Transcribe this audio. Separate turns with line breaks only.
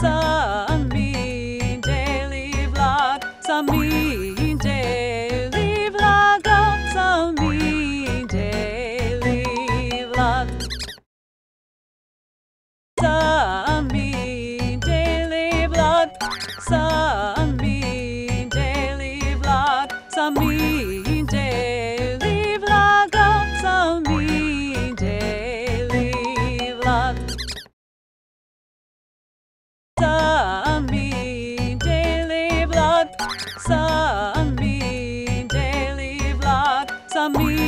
Sami camino.